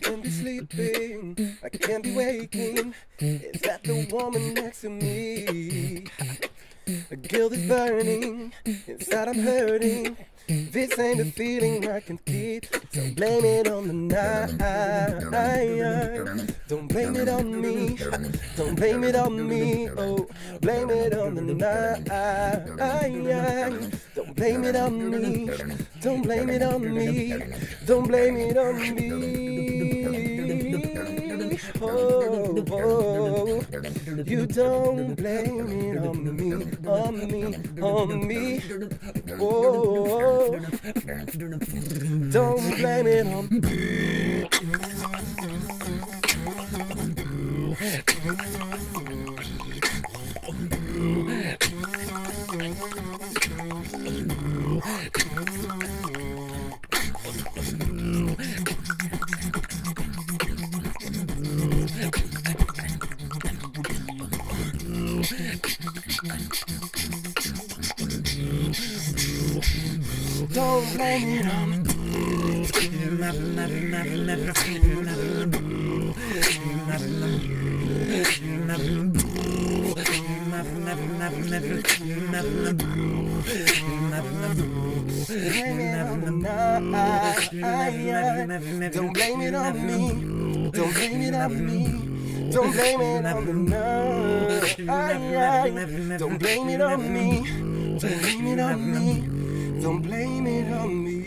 Can't be sleeping, I can't be waking. Is that the woman next to me? The guilt is burning, inside I'm hurting. This ain't a feeling I can keep, Don't blame it on the night. Don't blame it on me, don't blame it on me. Oh, blame it on the night. Don't blame it on me, don't blame it on me, don't blame it on me. Oh, oh, you don't blame it on me, on me, on me. Oh, don't blame it on me. Don't blame it on me. Don't blame it on me. Don't blame it on me. Don't blame it on the. Don't blame it on me. Don't blame it on me. Don't blame it on me.